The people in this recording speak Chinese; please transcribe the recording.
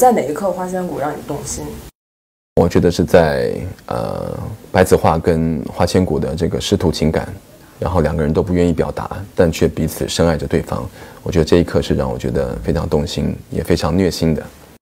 在哪一刻花千骨让你动心？我觉得是在呃白子画跟花千骨的这个师徒情感然后两个人都不愿意表达但却彼此深爱着对方我觉得这一刻是让我觉得非常动心也非常虐心的。